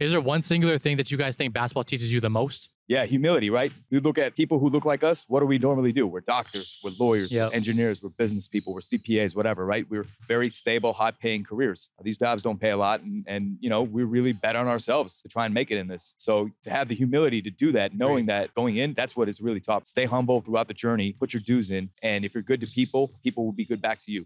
Is there one singular thing that you guys think basketball teaches you the most? Yeah, humility, right? You look at people who look like us. What do we normally do? We're doctors, we're lawyers, Yep. we're engineers, we're business people, we're CPAs, whatever, right? We're very stable, high paying careers. These jobs don't pay a lot. And, and, you know, we really bet on ourselves to try and make it in this. So to have the humility to do that, knowing that going in, that's what is really taught. Stay humble throughout the journey, put your dues in. And if you're good to people, people will be good back to you.